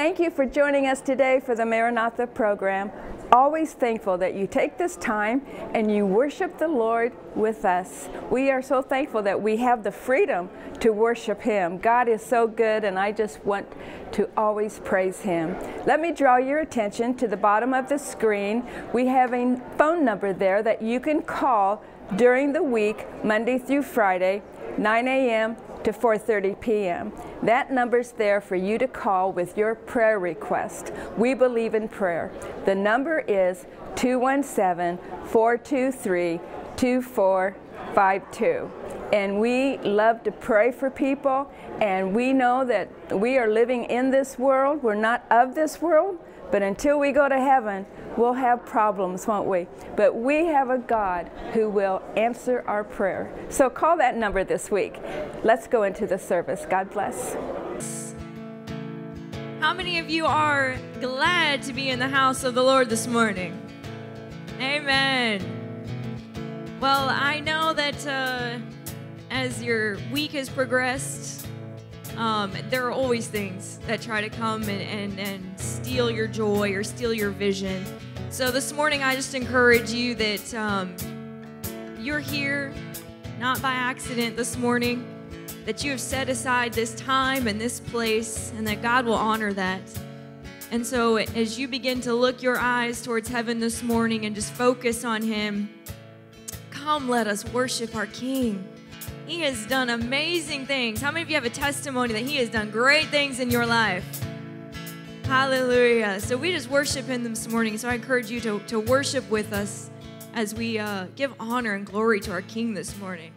Thank you for joining us today for the Maranatha program. Always thankful that you take this time and you worship the Lord with us. We are so thankful that we have the freedom to worship Him. God is so good, and I just want to always praise Him. Let me draw your attention to the bottom of the screen. We have a phone number there that you can call during the week, Monday through Friday, 9 a.m. to 4:30 p.m. That number's there for you to call with your prayer request. We believe in prayer. The number is 217-423-2452. And we love to pray for people and we know that we are living in this world. We're not of this world, but until we go to heaven, we'll have problems, won't we? But we have a God who will answer our prayer. So call that number this week. Let's go into the service. God bless. How many of you are glad to be in the house of the Lord this morning? Amen. Well, I know that uh, as your week has progressed, um, there are always things that try to come and, and, and steal your joy or steal your vision. So this morning, I just encourage you that um, you're here not by accident this morning, that you have set aside this time and this place, and that God will honor that. And so, as you begin to look your eyes towards heaven this morning and just focus on Him, come let us worship our King. He has done amazing things. How many of you have a testimony that He has done great things in your life? Hallelujah. So we just worship Him this morning. So I encourage you to, to worship with us as we uh, give honor and glory to our King this morning.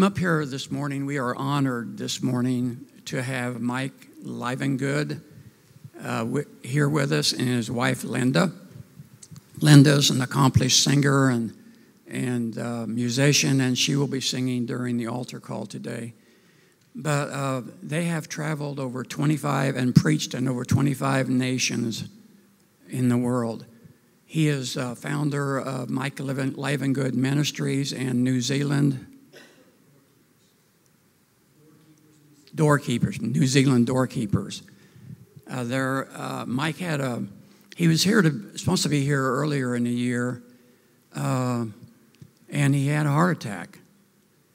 I'm up here this morning. We are honored this morning to have Mike Livengood uh, here with us and his wife Linda. Linda's an accomplished singer and and uh, musician, and she will be singing during the altar call today. But uh, they have traveled over 25 and preached in over 25 nations in the world. He is uh, founder of Mike Liven- Livengood Ministries in New Zealand. Doorkeepers, New Zealand doorkeepers. Uh, there, uh, Mike had a. He was here to supposed to be here earlier in the year, uh, and he had a heart attack,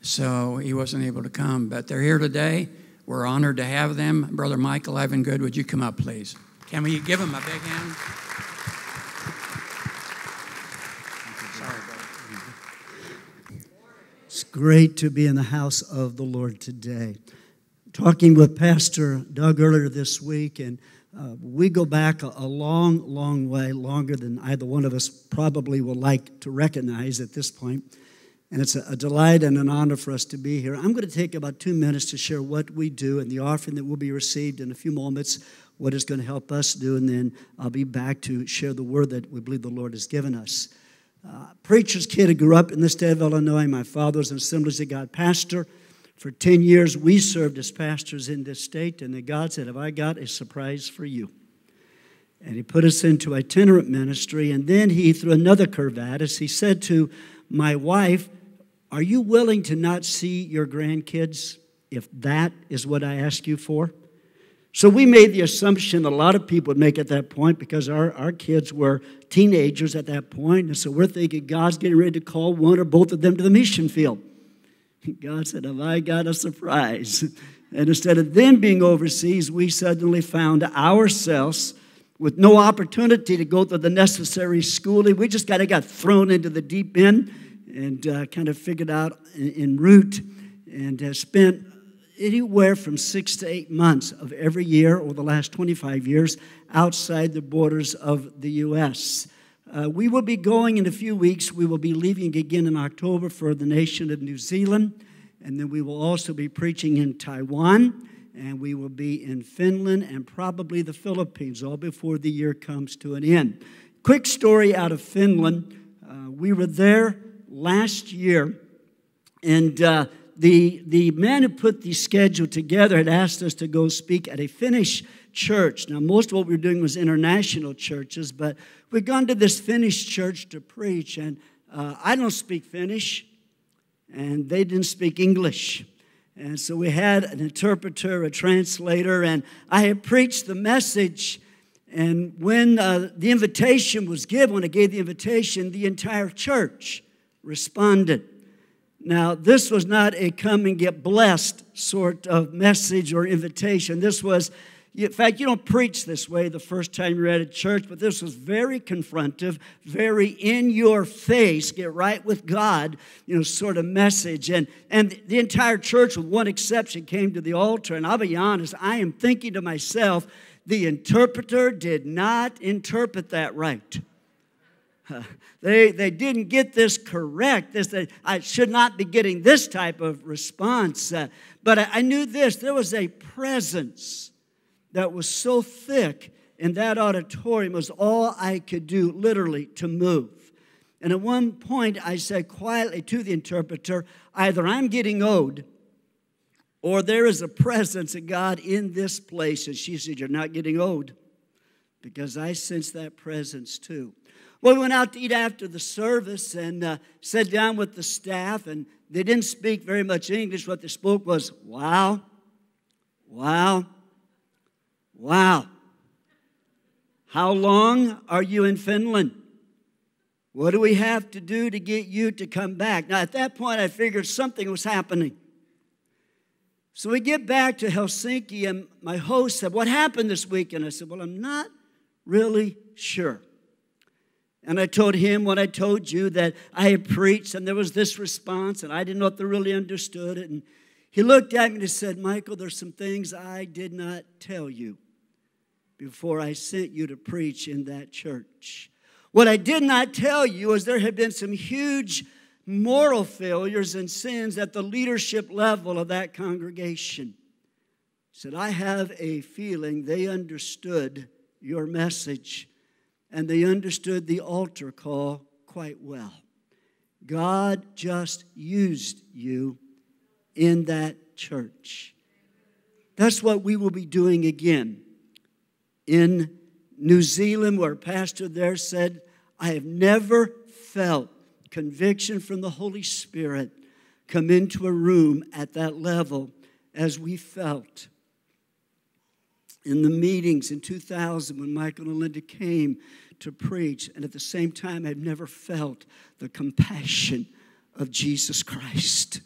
so he wasn't able to come. But they're here today. We're honored to have them. Brother Michael Good, would you come up, please? Can we give him a big hand? It's great to be in the house of the Lord today. Talking with Pastor Doug earlier this week, and uh, we go back a, a long, long way, longer than either one of us probably would like to recognize at this point. And it's a, a delight and an honor for us to be here. I'm going to take about two minutes to share what we do and the offering that will be received in a few moments, what is going to help us do, and then I'll be back to share the word that we believe the Lord has given us. Uh, preacher's kid who grew up in the state of Illinois. My father was an Assemblies of God pastor. For 10 years, we served as pastors in this state, and then God said, Have I got a surprise for you? And He put us into itinerant ministry, and then He threw another curve at us. He said to my wife, Are you willing to not see your grandkids if that is what I ask you for? So we made the assumption a lot of people would make at that point because our, our kids were teenagers at that point, And so we're thinking God's getting ready to call one or both of them to the mission field. God said, Have I got a surprise? And instead of them being overseas, we suddenly found ourselves with no opportunity to go through the necessary schooling. We just kind of got thrown into the deep end and uh, kind of figured out en, route and uh, spent anywhere from six to eight months of every year over the last 25 years outside the borders of the U.S. Uh, we will be going in a few weeks. We will be leaving again in October for the nation of New Zealand. And then we will also be preaching in Taiwan. And we will be in Finland and probably the Philippines, all before the year comes to an end. Quick story out of Finland. Uh, we were there last year, and uh, the, the man who put the schedule together had asked us to go speak at a Finnish church. Now, most of what we were doing was international churches, but we'd gone to this Finnish church to preach, and uh, I don't speak Finnish, and they didn't speak English. And so we had an interpreter, a translator, and I had preached the message. And when uh, the invitation was given, when I gave the invitation, the entire church responded. Now, this was not a come and get blessed sort of message or invitation. This was, in fact, you don't preach this way the first time you're at a church, but this was very confrontive, very in your face, get right with God, you know, sort of message. And, and the entire church, with one exception, came to the altar. And I'll be honest, I am thinking to myself, the interpreter did not interpret that right. They, they didn't get this correct. This, they, I should not be getting this type of response. Uh, but I, I knew this there was a presence that was so thick in that auditorium, was all I could do, literally, to move. And at one point, I said quietly to the interpreter, either I'm getting owed or there is a presence of God in this place. And she said, You're not getting owed because I sense that presence too. Well, we went out to eat after the service and uh, sat down with the staff, and they didn't speak very much English. What they spoke was, wow, wow, wow. How long are you in Finland? What do we have to do to get you to come back? Now, at that point, I figured something was happening. So we get back to Helsinki, and my host said, What happened this weekend? I said, Well, I'm not really sure. And I told him what I told you that I had preached, and there was this response, and I didn't know if they really understood it. And he looked at me and he said, Michael, there's some things I did not tell you before I sent you to preach in that church. What I did not tell you is there had been some huge moral failures and sins at the leadership level of that congregation. He said, I have a feeling they understood your message and they understood the altar call quite well. God just used you in that church. That's what we will be doing again in New Zealand, where a pastor there said, I have never felt conviction from the Holy Spirit come into a room at that level as we felt in the meetings in 2000 when Michael and Linda came to preach. And at the same time, I've never felt the compassion of Jesus Christ.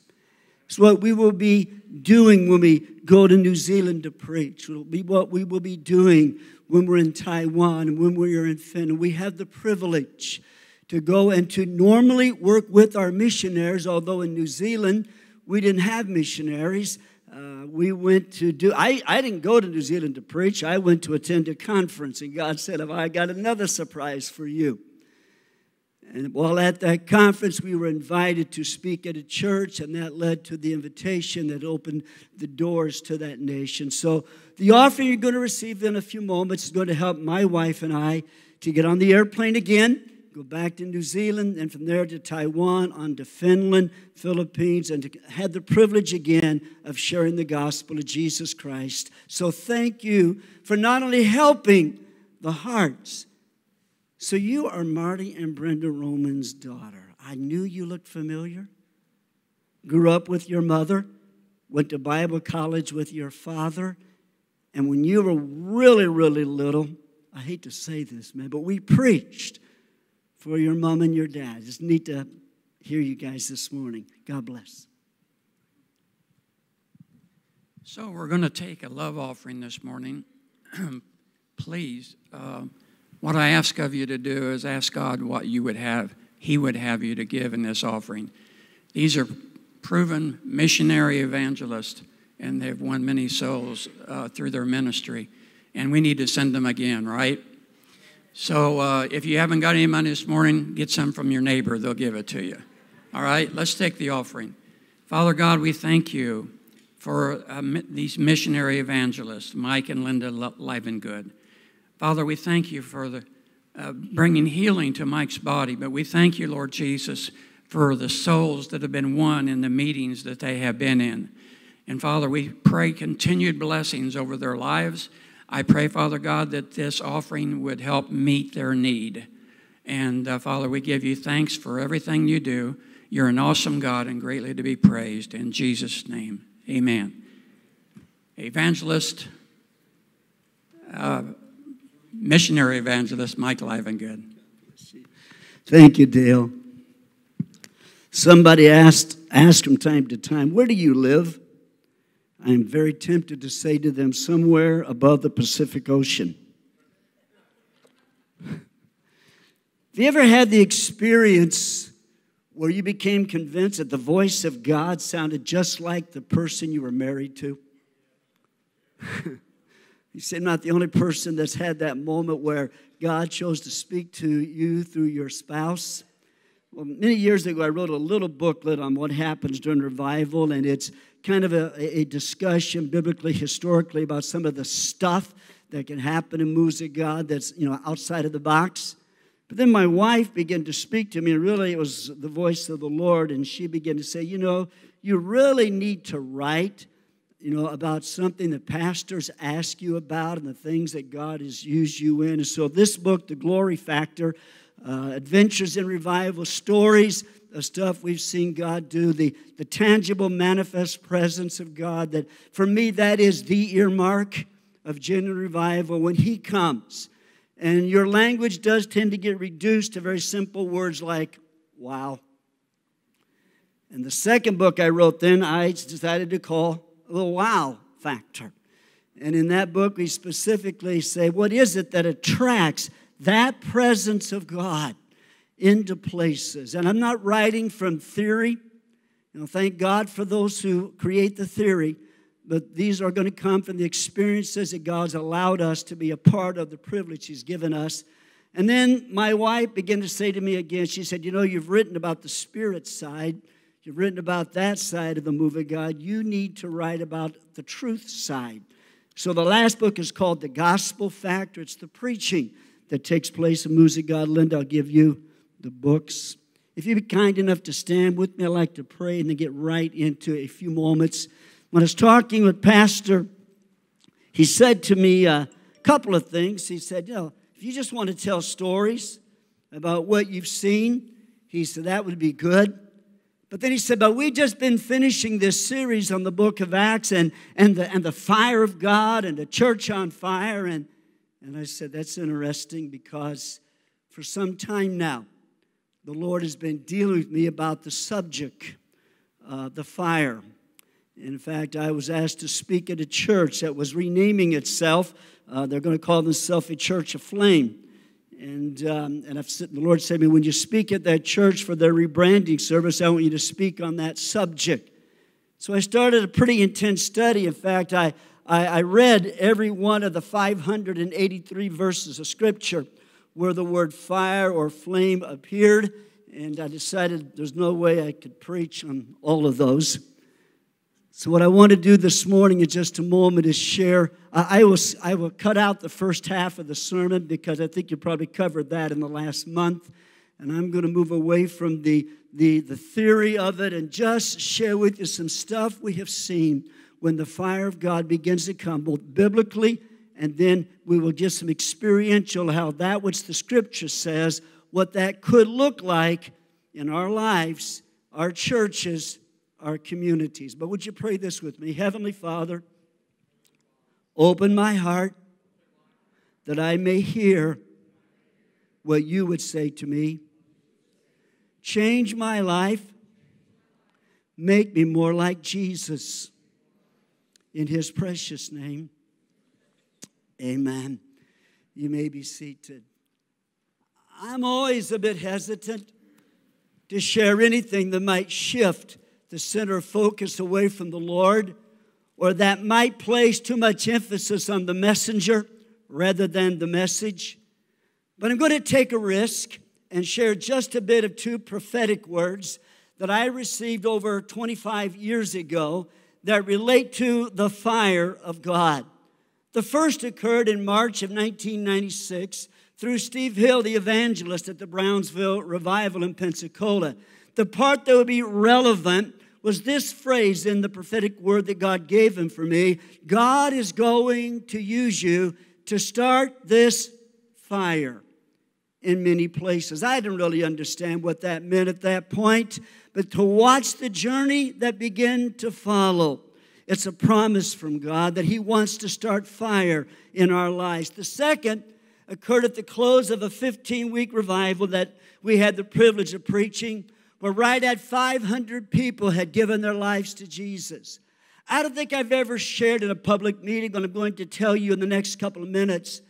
It's what we will be doing when we go to New Zealand to preach. It'll be what we will be doing when we're in Taiwan and when we're in Finland. We have the privilege to go and to normally work with our missionaries, although in New Zealand we didn't have missionaries. Uh, we went to do, I, I didn't go to New Zealand to preach. I went to attend a conference, and God said, Have I got another surprise for you? And while at that conference, we were invited to speak at a church, and that led to the invitation that opened the doors to that nation. So, the offering you're going to receive in a few moments is going to help my wife and I to get on the airplane again, go back to New Zealand, and from there to Taiwan, on to Finland, Philippines, and to had the privilege again of sharing the gospel of Jesus Christ. So, thank you for not only helping the hearts so you are Marty and Brenda Roman's daughter. I knew you looked familiar. Grew up with your mother, went to Bible college with your father, and when you were really, really little, I hate to say this, man, but we preached for your mom and your dad. It's neat to hear you guys this morning. God bless. So we're going to take a love offering this morning. Please, uh, what I ask of you to do is ask God what you would have, He would have you to give in this offering. These are proven missionary evangelists, and they've won many souls uh, through their ministry. And we need to send them again, right? So uh, if you haven't got any money this morning, get some from your neighbor. They'll give it to you. All right, let's take the offering. Father God, we thank you for uh, these missionary evangelists, Mike and Linda Li- Livengood. Father, we thank you for the uh, bringing healing to Mike's body, but we thank you, Lord Jesus, for the souls that have been won in the meetings that they have been in. And Father, we pray continued blessings over their lives. I pray, Father God, that this offering would help meet their need. And uh, Father, we give you thanks for everything you do. You're an awesome God and greatly to be praised. In Jesus' name, amen. Evangelist, uh, missionary evangelist Michael Livengood. Thank you, Dale. Somebody asked, asked from time to time, Where do you live? I am very tempted to say to them, Somewhere above the Pacific Ocean. Have you ever had the experience where you became convinced that the voice of God sounded just like the person you were married to? You say, I'm not the only person that's had that moment where God chose to speak to you through your spouse. Well, many years ago, I wrote a little booklet on what happens during revival, and it's kind of a, a discussion biblically, historically, about some of the stuff that can happen in moves of God that's you know outside of the box. But then my wife began to speak to me, and really it was the voice of the Lord, and she began to say, you know, you really need to write you know, about something that pastors ask you about and the things that God has used you in. And so, this book, The Glory Factor, uh, Adventures in Revival, stories of stuff we've seen God do, the, the tangible, manifest presence of God, that for me, that is the earmark of genuine revival when He comes. And your language does tend to get reduced to very simple words like, wow. And the second book I wrote then, I decided to call the wow factor. And in that book, we specifically say, what is it that attracts that presence of God into places? And I'm not writing from theory. You know, thank God for those who create the theory, but these are going to come from the experiences that God's allowed us to be a part of, the privilege He's given us. And then my wife began to say to me again, she said, You know, you've written about the spirit side, you've written about that side of the move of God. You need to write about the truth side. So the last book is called The Gospel Factor. It's the preaching that takes place in Moves of God. Linda, I'll give you the books. If you'd be kind enough to stand with me, I'd like to pray and then get right into a few moments. When I was talking with Pastor, he said to me a couple of things. He said, You know, if you just want to tell stories about what you've seen, he said, that would be good. But then he said, But we've just been finishing this series on the book of Acts and, and, the, and the fire of God and the church on fire. And, and I said, That's interesting because for some time now, the Lord has been dealing with me about the subject, uh, the fire. In fact, I was asked to speak at a church that was renaming itself. Uh, they're going to call themselves a church of flame. And, um, and I've, the Lord said to me, when you speak at that church for their rebranding service, I want you to speak on that subject. So I started a pretty intense study. In fact, I, I, I read every one of the 583 verses of Scripture where the word fire or flame appeared, and I decided there's no way I could preach on all of those. So, what I want to do this morning in just a moment is share. I will, I will cut out the first half of the sermon because I think you probably covered that in the last month. And I'm going to move away from the, the, the theory of it and just share with you some stuff we have seen when the fire of God begins to come, both biblically and then we will get some experiential how that which the scripture says, what that could look like in our lives, our churches, our communities. But would you pray this with me? Heavenly Father, open my heart that I may hear what you would say to me. Change my life. Make me more like Jesus. In his precious name, amen. You may be seated. I'm always a bit hesitant to share anything that might shift the center focus away from the Lord or that might place too much emphasis on the messenger rather than the message. But I'm going to take a risk and share just a bit of two prophetic words that I received over 25 years ago that relate to the fire of God. The first occurred in March of 1996 through Steve Hill, the evangelist at the Brownsville Revival in Pensacola. The part that would be relevant was this phrase in the prophetic word that God gave him for me God is going to use you to start this fire in many places. I didn't really understand what that meant at that point, but to watch the journey that began to follow. It's a promise from God that He wants to start fire in our lives. The second occurred at the close of a 15 week revival that we had the privilege of preaching, where right at 500 people had given their lives to Jesus. I don't think I've ever shared in a public meeting, but I'm going to tell you in the next couple of minutes.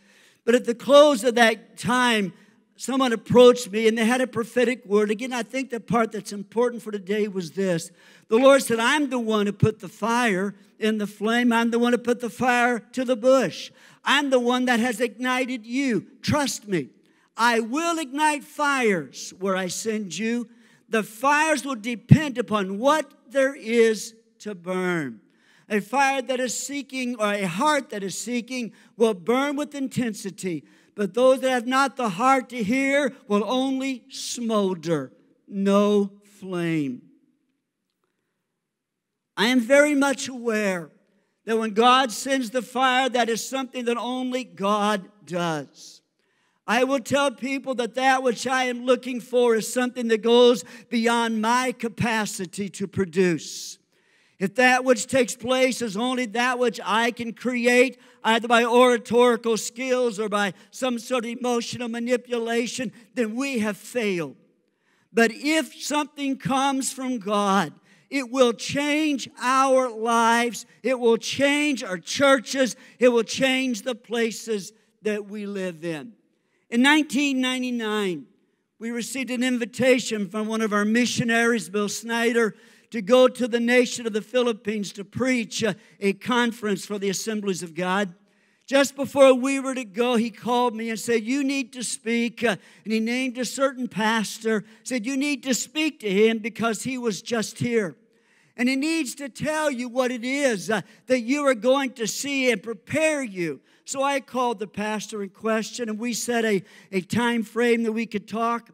But at the close of that time, someone approached me and they had a prophetic word. Again, I think the part that's important for today was this. The Lord said, I'm the one who put the fire in the flame. I'm the one who put the fire to the bush. I'm the one that has ignited you. Trust me. I will ignite fires where I send you. The fires will depend upon what there is to burn. A fire that is seeking, or a heart that is seeking, will burn with intensity. But those that have not the heart to hear will only smolder, no flame. I am very much aware that when God sends the fire, that is something that only God does. I will tell people that that which I am looking for is something that goes beyond my capacity to produce. If that which takes place is only that which I can create, either by oratorical skills or by some sort of emotional manipulation, then we have failed. But if something comes from God, it will change our lives. It will change our churches. It will change the places that we live in. In 1999, we received an invitation from one of our missionaries, Bill Snyder, to go to the nation of the Philippines to preach a, a conference for the assemblies of God. Just before we were to go, he called me and said, You need to speak. Uh, and he named a certain pastor, said, You need to speak to him because he was just here. And he needs to tell you what it is uh, that you are going to see and prepare you. So I called the pastor in question and we set a, a time frame that we could talk.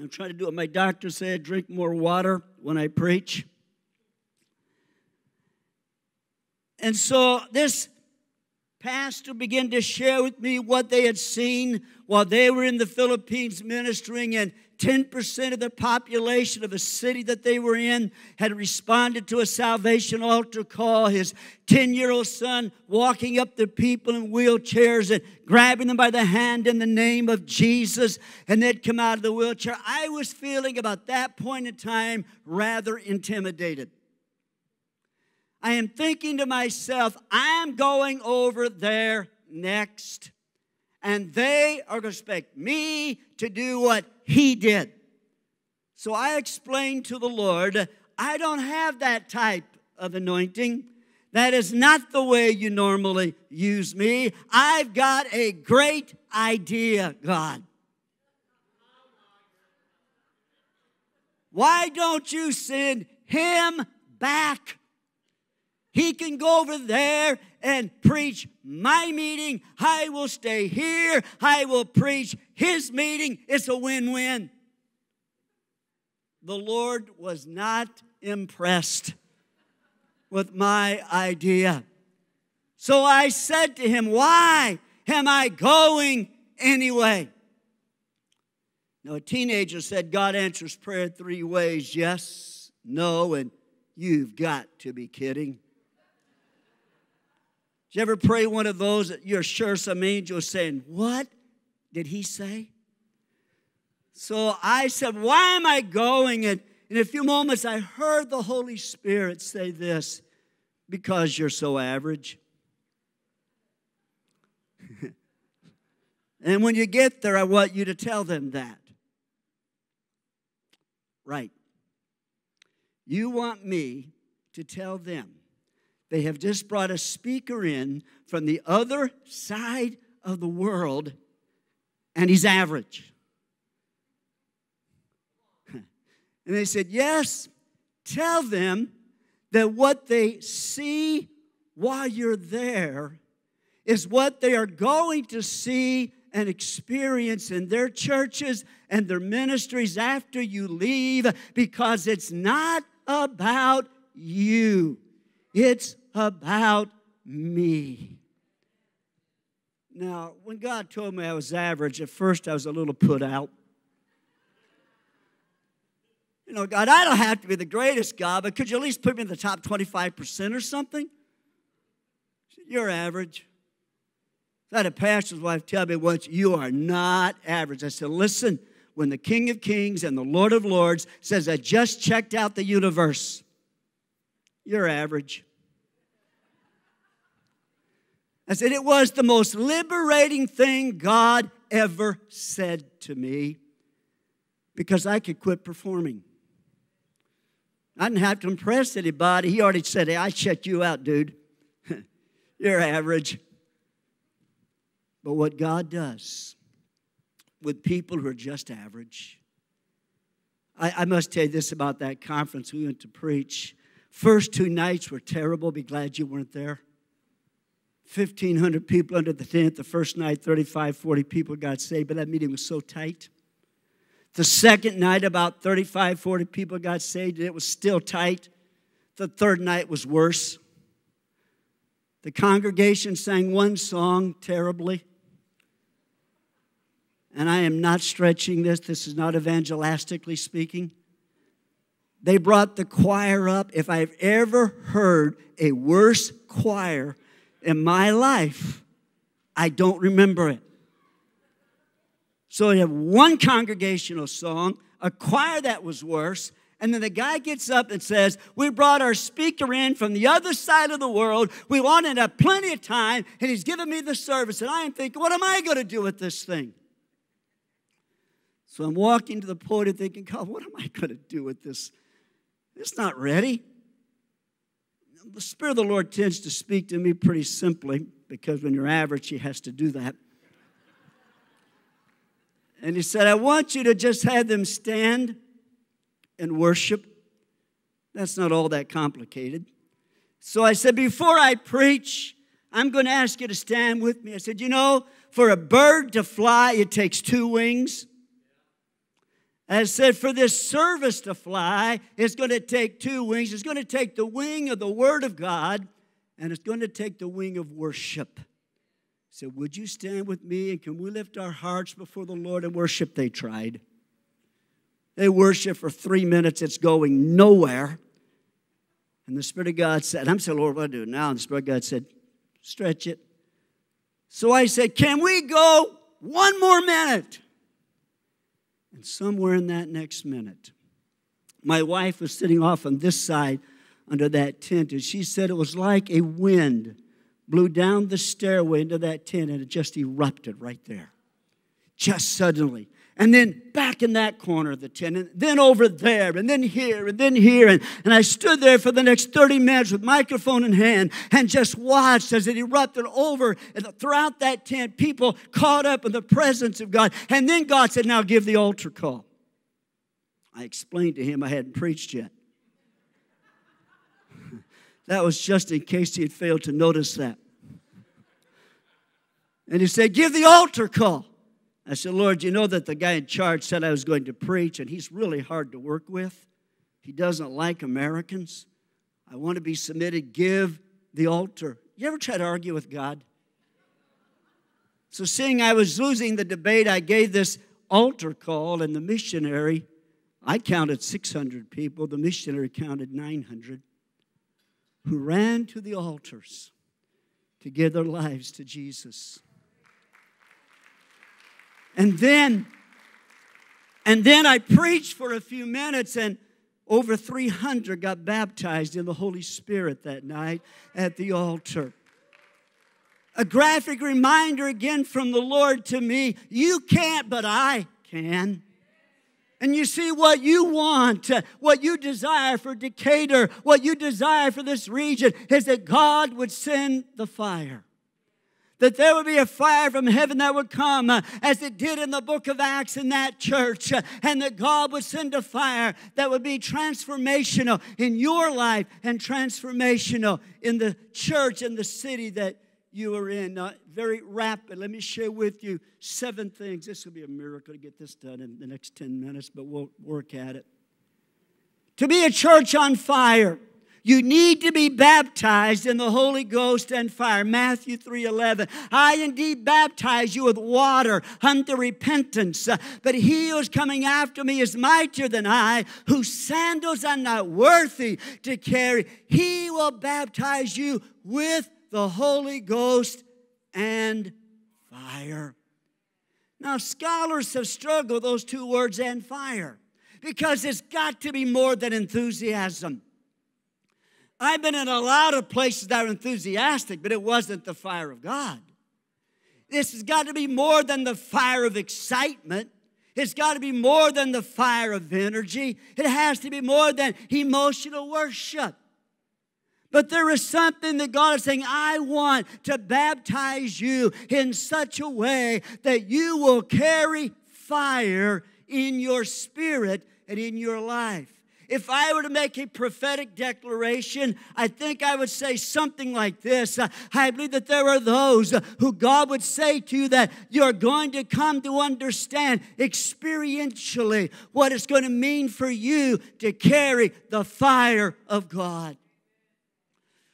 I'm trying to do what my doctor said drink more water when I preach. And so this pastor began to share with me what they had seen while they were in the Philippines ministering, and 10% of the population of a city that they were in had responded to a salvation altar call. His 10 year old son walking up to people in wheelchairs and grabbing them by the hand in the name of Jesus, and they'd come out of the wheelchair. I was feeling about that point in time rather intimidated. I am thinking to myself, I'm going over there next, and they are going to expect me to do what he did. So I explained to the Lord, I don't have that type of anointing. That is not the way you normally use me. I've got a great idea, God. Why don't you send him back? He can go over there and preach my meeting. I will stay here. I will preach his meeting. It's a win win. The Lord was not impressed with my idea. So I said to him, Why am I going anyway? Now, a teenager said, God answers prayer three ways yes, no, and you've got to be kidding. Did you ever pray one of those that you're sure some angel is saying, What did he say? So I said, Why am I going? And in a few moments, I heard the Holy Spirit say this because you're so average. and when you get there, I want you to tell them that. Right. You want me to tell them they have just brought a speaker in from the other side of the world, and he's average. and they said, Yes, tell them that what they see while you're there is what they are going to see and experience in their churches and their ministries after you leave because it's not about you. It's about me. Now, when God told me I was average, at first I was a little put out. You know, God, I don't have to be the greatest God, but could you at least put me in the top 25% or something? You're average. I had a pastor's wife tell me once, You are not average. I said, Listen, when the King of Kings and the Lord of Lords says, I just checked out the universe, you're average. I said, It was the most liberating thing God ever said to me because I could quit performing. I didn't have to impress anybody. He already said, Hey, I shut you out, dude. You're average. But what God does with people who are just average, I, I must tell you this about that conference we went to preach. First two nights were terrible. Be glad you weren't there. 1,500 people under the tent. The first night, 35, 40 people got saved, but that meeting was so tight. The second night, about 35, 40 people got saved, and it was still tight. The third night was worse. The congregation sang one song terribly. And I am not stretching this, this is not evangelistically speaking. They brought the choir up. If I've ever heard a worse choir in my life, I don't remember it. So you have one congregational song, a choir that was worse, and then the guy gets up and says, We brought our speaker in from the other side of the world. We wanted to have plenty of time, and he's given me the service. And I am thinking, What am I going to do with this thing? So I'm walking to the podium thinking, God, what am I going to do with this? It's not ready. The Spirit of the Lord tends to speak to me pretty simply because when you're average, He has to do that. And He said, I want you to just have them stand and worship. That's not all that complicated. So I said, Before I preach, I'm going to ask you to stand with me. I said, You know, for a bird to fly, it takes two wings. I said, for this service to fly, it's going to take two wings. It's going to take the wing of the Word of God, and it's going to take the wing of worship. I said, Would you stand with me and can we lift our hearts before the Lord and worship? They tried. They worshiped for three minutes, it's going nowhere. And the Spirit of God said, I'm saying, Lord, what do I do now? And the Spirit of God said, Stretch it. So I said, Can we go one more minute? And somewhere in that next minute, my wife was sitting off on this side under that tent, and she said it was like a wind blew down the stairway into that tent, and it just erupted right there. Just suddenly. And then back in that corner of the tent, and then over there, and then here, and then here. And, and I stood there for the next 30 minutes with microphone in hand and just watched as it erupted over and throughout that tent. People caught up in the presence of God. And then God said, Now give the altar call. I explained to him I hadn't preached yet. that was just in case he had failed to notice that. And he said, Give the altar call. I said, Lord, you know that the guy in charge said I was going to preach, and he's really hard to work with. He doesn't like Americans. I want to be submitted. Give the altar. You ever try to argue with God? So, seeing I was losing the debate, I gave this altar call, and the missionary, I counted 600 people, the missionary counted 900, who ran to the altars to give their lives to Jesus. And then, and then I preached for a few minutes, and over 300 got baptized in the Holy Spirit that night at the altar. A graphic reminder again from the Lord to me you can't, but I can. And you see what you want, uh, what you desire for Decatur, what you desire for this region is that God would send the fire that there would be a fire from heaven that would come uh, as it did in the book of Acts in that church, uh, and that God would send a fire that would be transformational in your life and transformational in the church and the city that you are in. Uh, very rapid, let me share with you seven things. This will be a miracle to get this done in the next 10 minutes, but we'll work at it. To be a church on fire, you need to be baptized in the Holy Ghost and fire. Matthew 3:11. I indeed baptize you with water unto repentance, uh, but he who is coming after me is mightier than I, whose sandals I'm not worthy to carry. He will baptize you with the Holy Ghost and fire. Now, scholars have struggled with those two words and fire because it's got to be more than enthusiasm. I've been in a lot of places that are enthusiastic, but it wasn't the fire of God. This has got to be more than the fire of excitement. It's got to be more than the fire of energy. It has to be more than emotional worship. But there is something that God is saying, I want to baptize you in such a way that you will carry fire in your spirit and in your life. If I were to make a prophetic declaration, I think I would say something like this. Uh, I believe that there are those uh, who God would say to you that you're going to come to understand experientially what it's going to mean for you to carry the fire of God.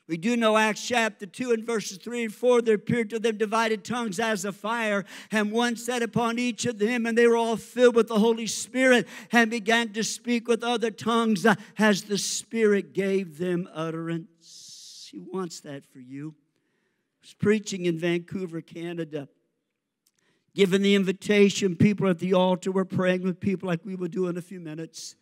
We do know Acts chapter 2 and verses 3 and 4. There appeared to them divided tongues as of fire, and one sat upon each of them, and they were all filled with the Holy Spirit and began to speak with other tongues uh, as the Spirit gave them utterance. He wants that for you. I was preaching in Vancouver, Canada. Given the invitation, people at the altar were praying with people like we will do in a few minutes.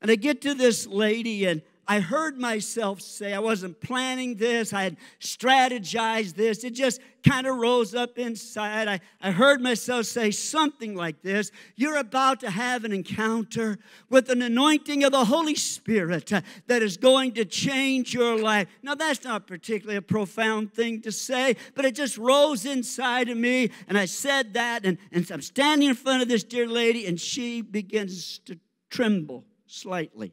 And I get to this lady, and I heard myself say, I wasn't planning this, I had strategized this. It just kind of rose up inside. I, I heard myself say something like this You're about to have an encounter with an anointing of the Holy Spirit uh, that is going to change your life. Now, that's not particularly a profound thing to say, but it just rose inside of me. And I said that, and, and I'm standing in front of this dear lady, and she begins to tremble slightly.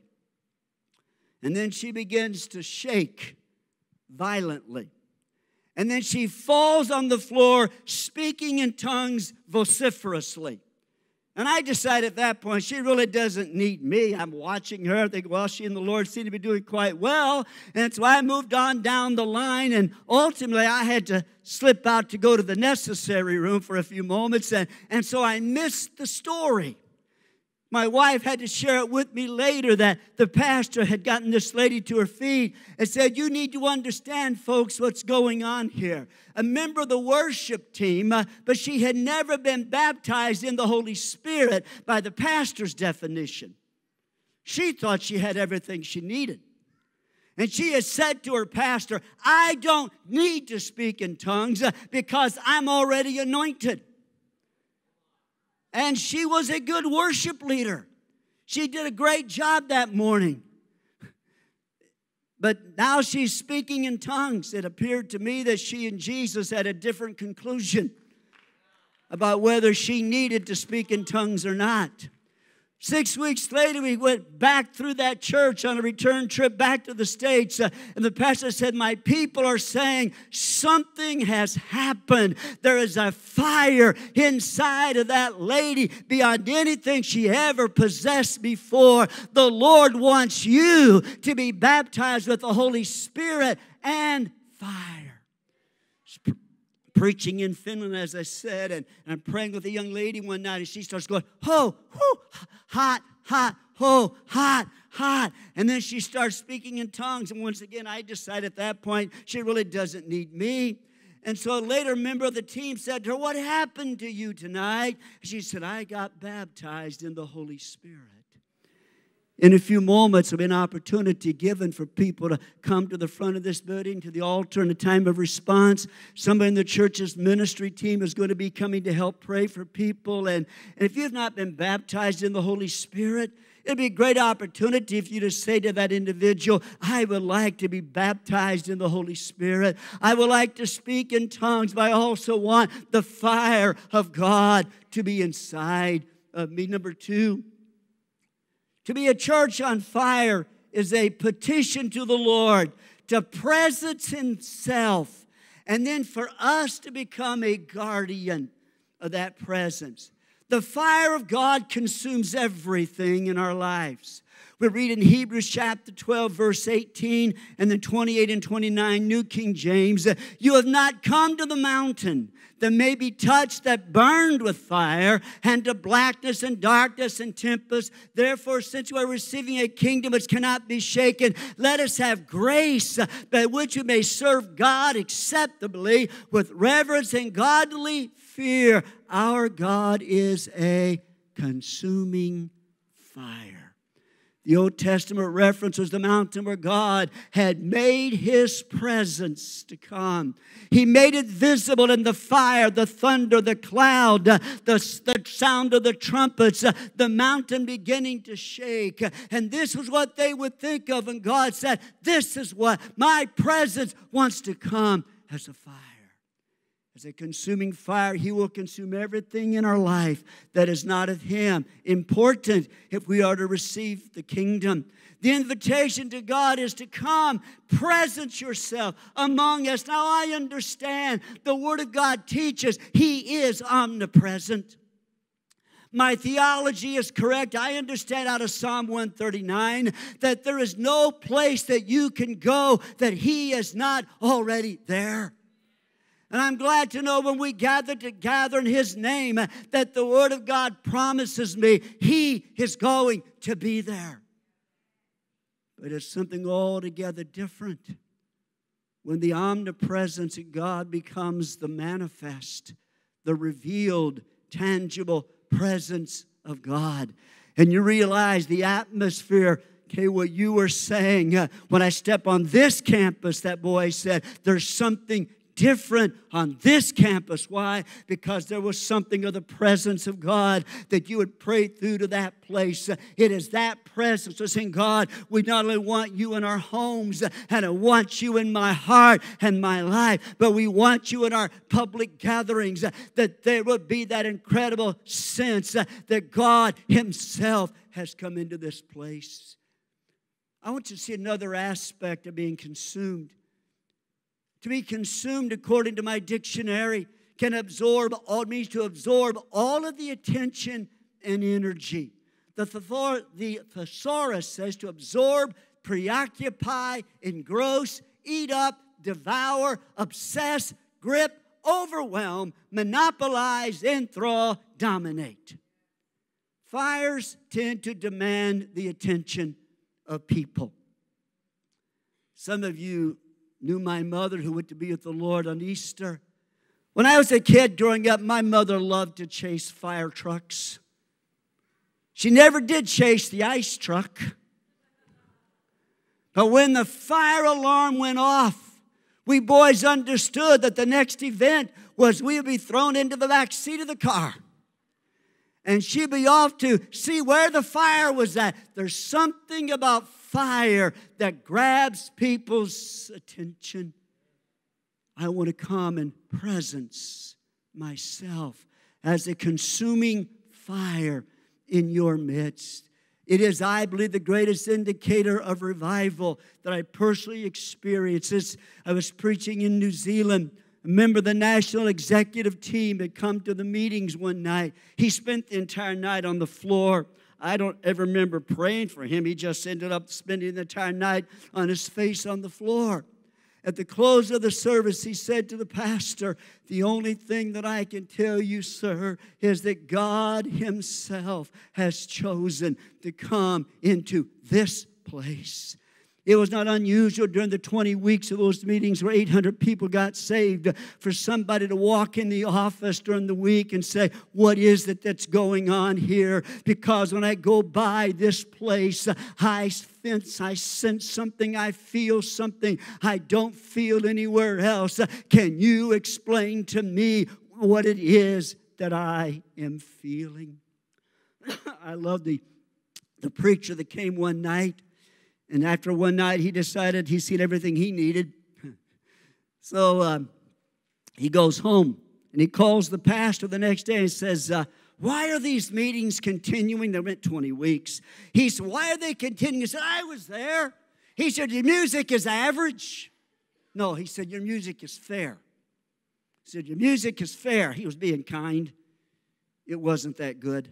And then she begins to shake violently. And then she falls on the floor, speaking in tongues vociferously. And I decide at that point, she really doesn't need me. I'm watching her. I think, well, she and the Lord seem to be doing quite well. And so I moved on down the line. And ultimately, I had to slip out to go to the necessary room for a few moments. And, and so I missed the story. My wife had to share it with me later that the pastor had gotten this lady to her feet and said, You need to understand, folks, what's going on here. A member of the worship team, uh, but she had never been baptized in the Holy Spirit by the pastor's definition. She thought she had everything she needed. And she has said to her pastor, I don't need to speak in tongues uh, because I'm already anointed. And she was a good worship leader. She did a great job that morning. But now she's speaking in tongues. It appeared to me that she and Jesus had a different conclusion about whether she needed to speak in tongues or not. Six weeks later, we went back through that church on a return trip back to the States. Uh, and the pastor said, My people are saying something has happened. There is a fire inside of that lady beyond anything she ever possessed before. The Lord wants you to be baptized with the Holy Spirit and fire preaching in Finland, as I said, and, and I'm praying with a young lady one night, and she starts going, ho, ho, hot, hot, ho, hot, hot. And then she starts speaking in tongues. And once again, I decide at that point she really doesn't need me. And so a later member of the team said to her, What happened to you tonight? She said, I got baptized in the Holy Spirit. In a few moments, there'll be an opportunity given for people to come to the front of this building, to the altar in a time of response. Somebody in the church's ministry team is going to be coming to help pray for people. And, and if you've not been baptized in the Holy Spirit, it'd be a great opportunity for you to say to that individual, I would like to be baptized in the Holy Spirit. I would like to speak in tongues, but I also want the fire of God to be inside of me. Number two, to be a church on fire is a petition to the Lord to presence Himself, and then for us to become a guardian of that presence. The fire of God consumes everything in our lives. We read in Hebrews chapter 12, verse 18, and then 28 and 29, New King James, You have not come to the mountain that may be touched, that burned with fire, and to blackness and darkness and tempest. Therefore, since you are receiving a kingdom which cannot be shaken, let us have grace by which we may serve God acceptably with reverence and godly fear. Our God is a consuming fire. The Old Testament reference was the mountain where God had made his presence to come. He made it visible in the fire, the thunder, the cloud, the, the sound of the trumpets, the mountain beginning to shake. And this was what they would think of. And God said, This is what my presence wants to come as a fire. As a consuming fire, He will consume everything in our life that is not of Him. Important if we are to receive the kingdom. The invitation to God is to come, presence yourself among us. Now, I understand the Word of God teaches He is omnipresent. My theology is correct. I understand out of Psalm 139 that there is no place that you can go that He is not already there. And I'm glad to know when we gather together in His name that the Word of God promises me He is going to be there. But it's something altogether different when the omnipresence of God becomes the manifest, the revealed, tangible presence of God. And you realize the atmosphere okay, what you were saying. Uh, when I step on this campus, that boy said, there's something different on this campus. Why? Because there was something of the presence of God that you would pray through to that place. It is that presence of saying, God, we not only want you in our homes and I want you in my heart and my life, but we want you in our public gatherings, that there would be that incredible sense that God Himself has come into this place. I want you to see another aspect of being consumed. To be consumed, according to my dictionary, can absorb all means to absorb all of the attention and energy. The, thethor- the thesaurus says to absorb, preoccupy, engross, eat up, devour, obsess, grip, overwhelm, monopolize, enthrall, dominate. Fires tend to demand the attention of people. Some of you knew my mother who went to be with the Lord on Easter. When I was a kid growing up, my mother loved to chase fire trucks. She never did chase the ice truck. But when the fire alarm went off, we boys understood that the next event was we would be thrown into the back seat of the car. And she'd be off to see where the fire was at. There's something about fire that grabs people's attention. I want to come and presence myself as a consuming fire in your midst. It is, I believe, the greatest indicator of revival that I personally experienced. This, I was preaching in New Zealand. Member of the national executive team had come to the meetings one night. He spent the entire night on the floor. I don't ever remember praying for him. He just ended up spending the entire night on his face on the floor. At the close of the service, he said to the pastor, The only thing that I can tell you, sir, is that God Himself has chosen to come into this place. It was not unusual during the 20 weeks of those meetings where 800 people got saved for somebody to walk in the office during the week and say, What is it that's going on here? Because when I go by this place, I sense, I sense something, I feel something I don't feel anywhere else. Can you explain to me what it is that I am feeling? I love the, the preacher that came one night and after one night, he decided he's seen everything he needed. So um, he goes home and he calls the pastor the next day and says, uh, Why are these meetings continuing? They went 20 weeks. He said, Why are they continuing? He said, I was there. He said, Your music is average. No, he said, Your music is fair. He said, Your music is fair. He was being kind. It wasn't that good.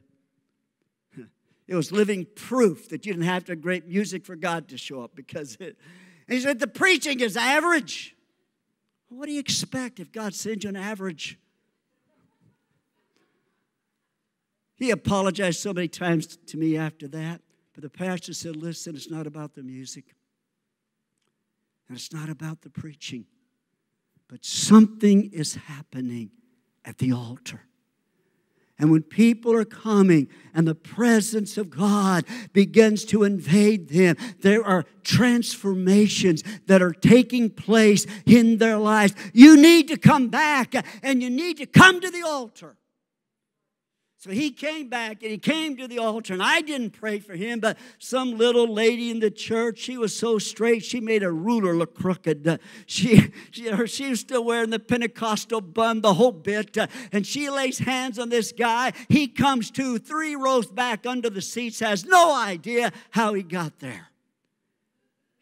It was living proof that you didn't have to great music for God to show up because it. He said, the preaching is average. What do you expect if God sends you an average? He apologized so many times to me after that, but the pastor said, Listen, it's not about the music, and it's not about the preaching, but something is happening at the altar. And when people are coming and the presence of God begins to invade them, there are transformations that are taking place in their lives. You need to come back and you need to come to the altar. So he came back and he came to the altar, and I didn't pray for him, but some little lady in the church, she was so straight, she made a ruler look crooked. Uh, she, she, her, she was still wearing the Pentecostal bun, the whole bit, uh, and she lays hands on this guy. He comes to three rows back under the seats, has no idea how he got there.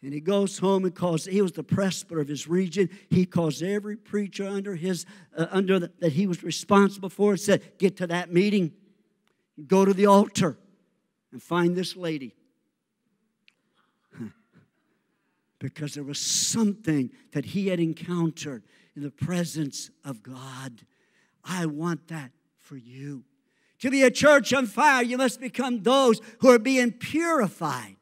And he goes home and calls, he was the presbyter of his region. He calls every preacher under his, uh, under the, that he was responsible for and said, get to that meeting, go to the altar and find this lady. because there was something that he had encountered in the presence of God. I want that for you. To be a church on fire, you must become those who are being purified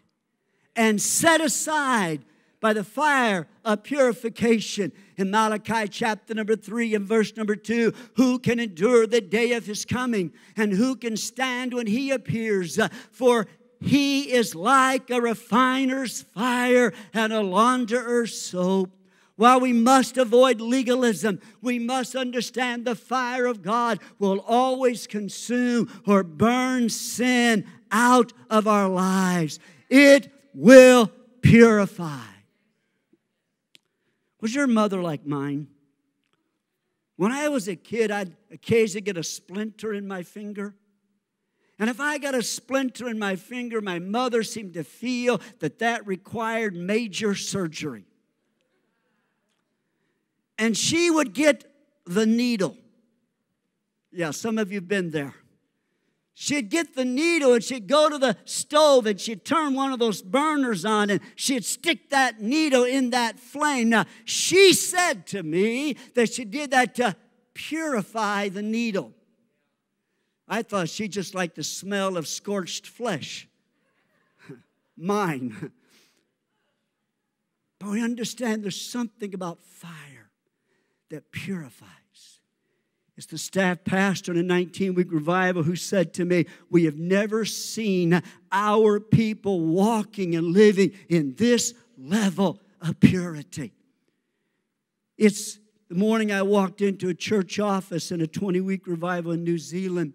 and set aside by the fire of purification. In Malachi chapter number three and verse number two, who can endure the day of his coming and who can stand when he appears? For he is like a refiner's fire and a launderer's soap. While we must avoid legalism, we must understand the fire of God will always consume or burn sin out of our lives. It will purify. Was your mother like mine? When I was a kid, I'd occasionally get a splinter in my finger. And if I got a splinter in my finger, my mother seemed to feel that that required major surgery. And she would get the needle. Yeah, some of you have been there. She'd get the needle and she'd go to the stove and she'd turn one of those burners on and she'd stick that needle in that flame. Now, she said to me that she did that to purify the needle. I thought she just liked the smell of scorched flesh. Mine. But we understand there's something about fire that purifies. It's the staff pastor in a 19 week revival who said to me, We have never seen our people walking and living in this level of purity. It's the morning I walked into a church office in a 20 week revival in New Zealand.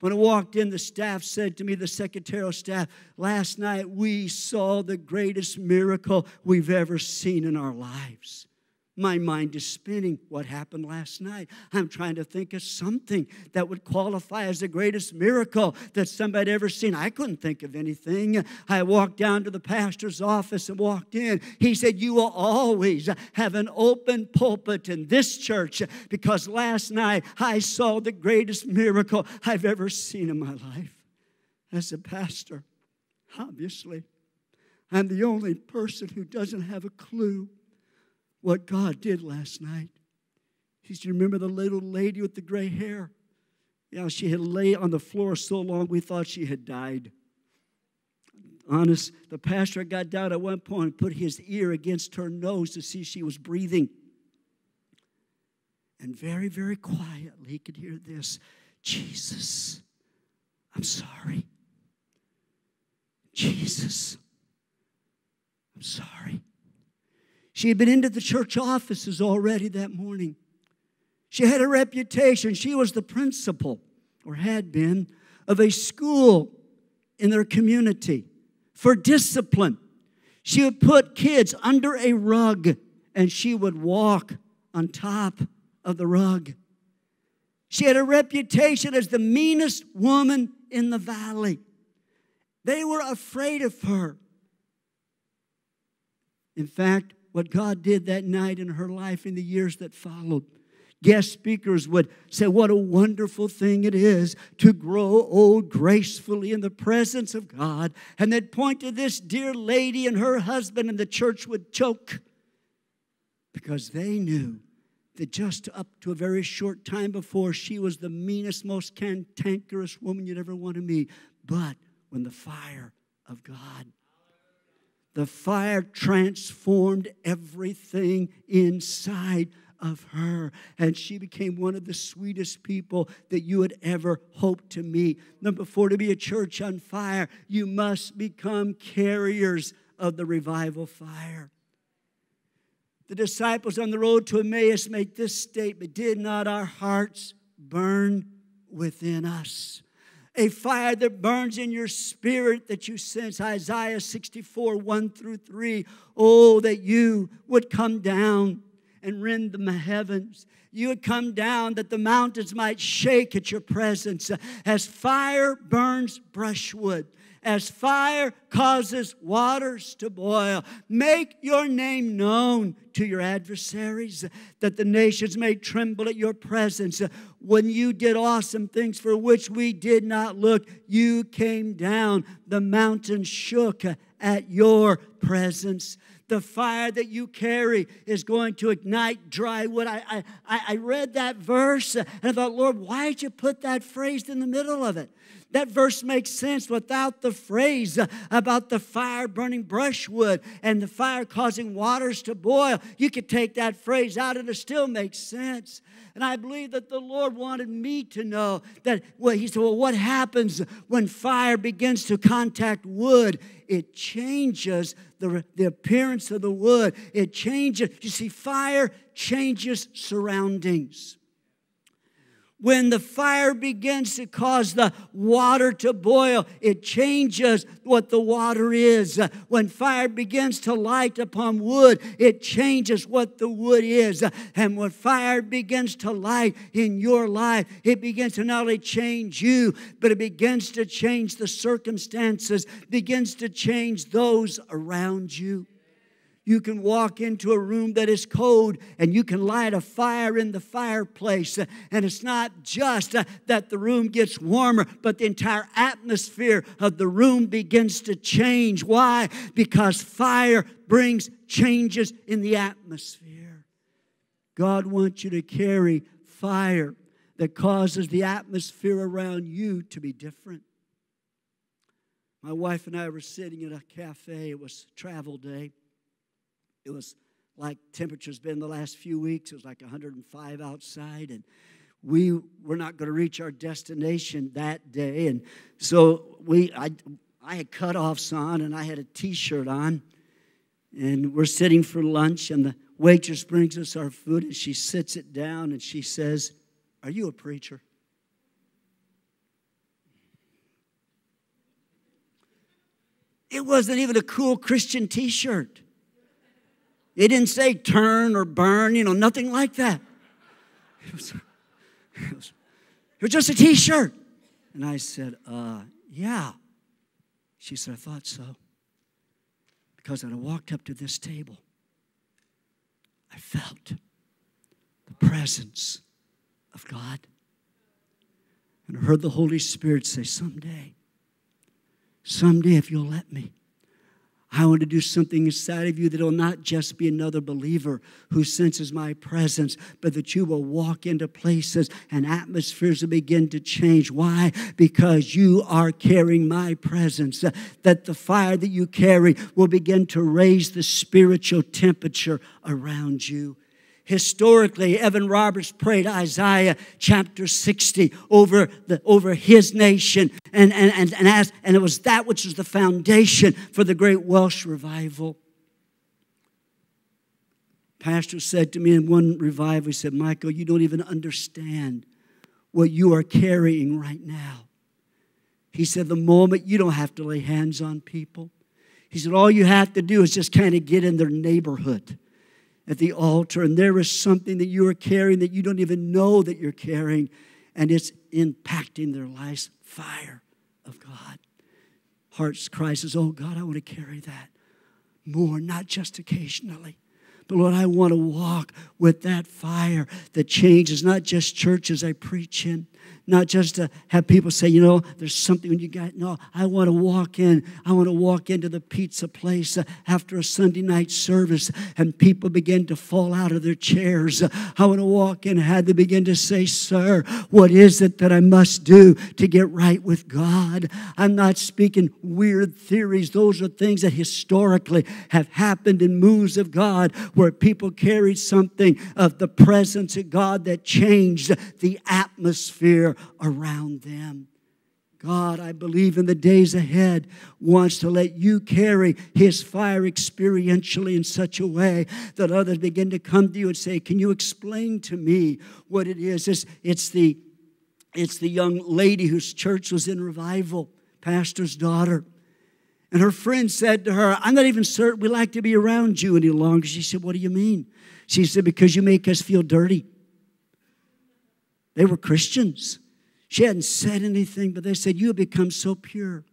When I walked in, the staff said to me, the secretarial staff, last night we saw the greatest miracle we've ever seen in our lives. My mind is spinning. What happened last night? I'm trying to think of something that would qualify as the greatest miracle that somebody ever seen. I couldn't think of anything. I walked down to the pastor's office and walked in. He said, You will always have an open pulpit in this church because last night I saw the greatest miracle I've ever seen in my life. As a pastor, obviously, I'm the only person who doesn't have a clue what God did last night. He said, You remember the little lady with the gray hair? Yeah, she had lay on the floor so long we thought she had died. Honest, the pastor got down at one point and put his ear against her nose to see she was breathing. And very, very quietly, he could hear this Jesus, I'm sorry. Jesus, I'm sorry. She had been into the church offices already that morning. She had a reputation. She was the principal, or had been, of a school in their community for discipline. She would put kids under a rug and she would walk on top of the rug. She had a reputation as the meanest woman in the valley. They were afraid of her. In fact, what God did that night in her life in the years that followed. Guest speakers would say, What a wonderful thing it is to grow old gracefully in the presence of God. And they'd point to this dear lady and her husband, and the church would choke because they knew that just up to a very short time before, she was the meanest, most cantankerous woman you'd ever want to meet. But when the fire of God the fire transformed everything inside of her. And she became one of the sweetest people that you would ever hope to meet. Number four, to be a church on fire, you must become carriers of the revival fire. The disciples on the road to Emmaus make this statement Did not our hearts burn within us? A fire that burns in your spirit that you sense. Isaiah 64, 1 through 3. Oh, that you would come down and rend the heavens. You would come down that the mountains might shake at your presence. As fire burns brushwood, as fire causes waters to boil. Make your name known to your adversaries, that the nations may tremble at your presence. When you did awesome things for which we did not look, you came down. The mountains shook at your presence the fire that you carry is going to ignite dry wood. I, I, I read that verse and I thought, Lord, why did you put that phrase in the middle of it? That verse makes sense without the phrase about the fire burning brushwood and the fire causing waters to boil. You could take that phrase out and it still makes sense. And I believe that the Lord wanted me to know that, well, He said, well, what happens when fire begins to contact wood? It changes the, the appearance of the wood. It changes, you see, fire changes surroundings when the fire begins to cause the water to boil, it changes what the water is. When fire begins to light upon wood, it changes what the wood is. And when fire begins to light in your life, it begins to not only change you, but it begins to change the circumstances, begins to change those around you. You can walk into a room that is cold and you can light a fire in the fireplace. And it's not just uh, that the room gets warmer, but the entire atmosphere of the room begins to change. Why? Because fire brings changes in the atmosphere. God wants you to carry fire that causes the atmosphere around you to be different. My wife and I were sitting at a cafe, it was travel day. It was like temperature's been the last few weeks. It was like 105 outside, and we were not going to reach our destination that day. And so we, I, I had cutoffs on, and I had a T-shirt on, and we're sitting for lunch, and the waitress brings us our food, and she sits it down, and she says, "Are you a preacher?" It wasn't even a cool Christian T-shirt. It didn't say turn or burn, you know, nothing like that. It was, it was, it was just a t shirt. And I said, uh, Yeah. She said, I thought so. Because when I walked up to this table, I felt the presence of God. And I heard the Holy Spirit say, Someday, someday, if you'll let me, I want to do something inside of you that will not just be another believer who senses my presence, but that you will walk into places and atmospheres will begin to change. Why? Because you are carrying my presence. That the fire that you carry will begin to raise the spiritual temperature around you. Historically, Evan Roberts prayed Isaiah chapter 60 over, the, over his nation, and, and, and, and, as, and it was that which was the foundation for the great Welsh revival. Pastor said to me in one revival, he said, Michael, you don't even understand what you are carrying right now. He said, the moment you don't have to lay hands on people. He said, all you have to do is just kind of get in their neighborhood at the altar, and there is something that you are carrying that you don't even know that you're carrying, and it's impacting their lives. Fire of God. Heart's cry says, Oh God, I want to carry that more, not just occasionally. But Lord, I want to walk with that fire that changes not just churches I preach in, not just to have people say, you know, there's something when you got. No, I want to walk in. I want to walk into the pizza place after a Sunday night service and people begin to fall out of their chairs. I want to walk in and have them begin to say, Sir, what is it that I must do to get right with God? I'm not speaking weird theories. Those are things that historically have happened in moves of God where people carried something of the presence of God that changed the atmosphere around them. God, I believe in the days ahead, wants to let you carry His fire experientially in such a way that others begin to come to you and say, Can you explain to me what it is? It's, it's, the, it's the young lady whose church was in revival, pastor's daughter. And her friend said to her, I'm not even certain we like to be around you any longer. She said, What do you mean? She said, Because you make us feel dirty. They were Christians. She hadn't said anything, but they said, You have become so pure.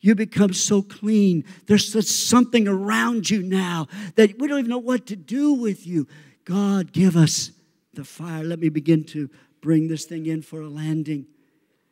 You become so clean. There's such something around you now that we don't even know what to do with you. God, give us the fire. Let me begin to bring this thing in for a landing.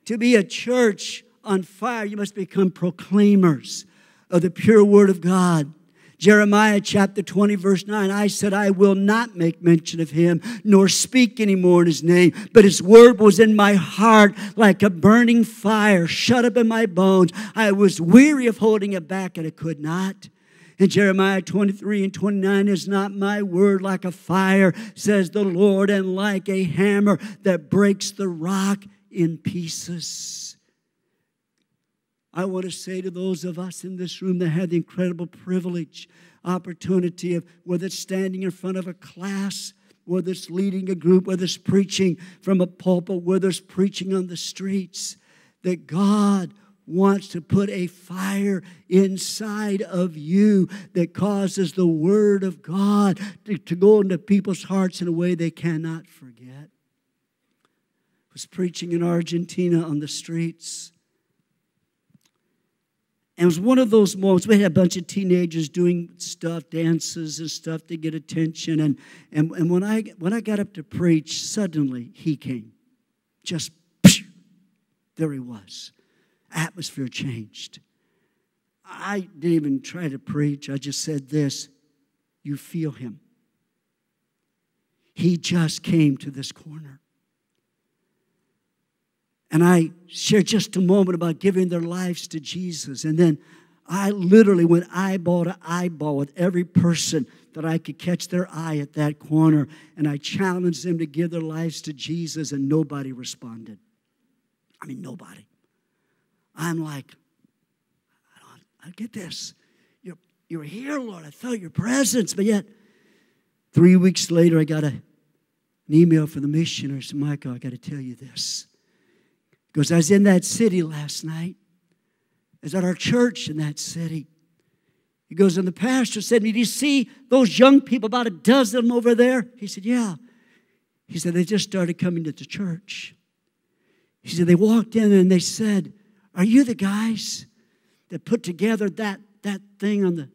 To be a church on fire, you must become proclaimers of the pure word of God. Jeremiah chapter 20, verse 9, I said, I will not make mention of him, nor speak anymore in his name. But his word was in my heart like a burning fire, shut up in my bones. I was weary of holding it back, and I could not. In Jeremiah 23 and 29, is not my word like a fire, says the Lord, and like a hammer that breaks the rock in pieces. I want to say to those of us in this room that had the incredible privilege, opportunity of whether it's standing in front of a class, whether it's leading a group, whether it's preaching from a pulpit, whether it's preaching on the streets, that God wants to put a fire inside of you that causes the Word of God to, to go into people's hearts in a way they cannot forget. I was preaching in Argentina on the streets. And it was one of those moments. We had a bunch of teenagers doing stuff, dances and stuff to get attention. And, and, and when, I, when I got up to preach, suddenly he came. Just there he was. Atmosphere changed. I didn't even try to preach. I just said this you feel him. He just came to this corner. And I shared just a moment about giving their lives to Jesus. And then I literally went eyeball to eyeball with every person that I could catch their eye at that corner. And I challenged them to give their lives to Jesus, and nobody responded. I mean, nobody. I'm like, I don't I get this. You're, you're here, Lord. I felt your presence. But yet, three weeks later, I got a, an email from the missionary. Said, Michael, I got to tell you this. Because I was in that city last night. I was at our church in that city. He goes, and the pastor said to me, Do you see those young people, about a dozen of them over there? He said, Yeah. He said, They just started coming to the church. He said, They walked in and they said, Are you the guys that put together that, that thing on the